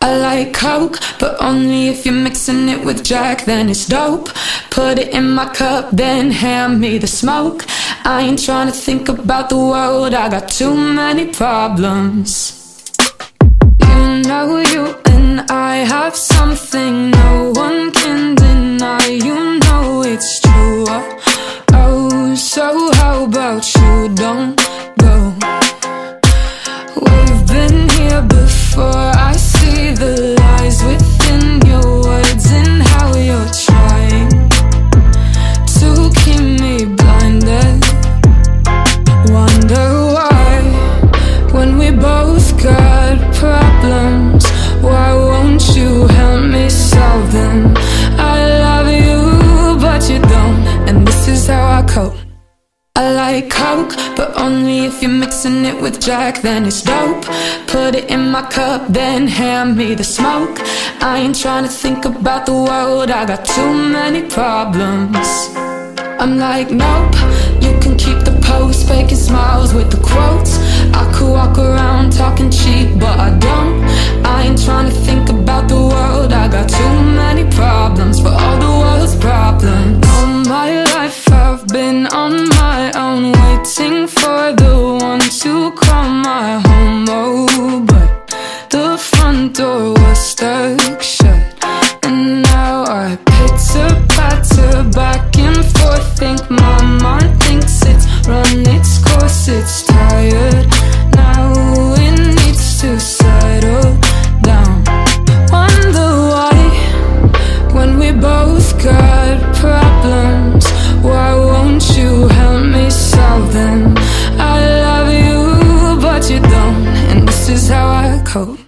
I like Coke, but only if you're mixing it with Jack, then it's dope. Put it in my cup, then hand me the smoke. I ain't trying to think about the world, I got too many problems. You know you and I have something Like Coke, but only if you're mixing it with Jack, then it's dope. Put it in my cup, then hand me the smoke. I ain't trying to think about the world, I got too many problems. I'm like, nope, you can keep the post, faking smiles with the quotes. I could walk around talking cheap, but I don't. To call my home. Oh, but the front door was stuck shut, and now I pitter patter back and forth. Think my mind thinks it's run its course, it's them?